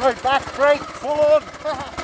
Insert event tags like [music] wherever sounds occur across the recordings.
my back brake full [laughs]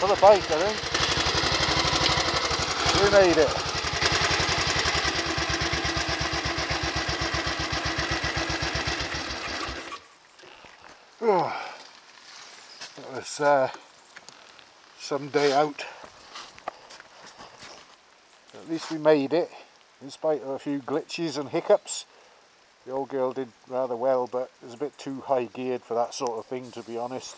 for the bike, I think. We made it. Oh, it was uh, some day out. At least we made it, in spite of a few glitches and hiccups. The old girl did rather well, but it was a bit too high geared for that sort of thing, to be honest.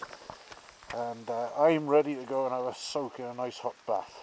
And uh, I'm ready to go and have a soak in a nice hot bath.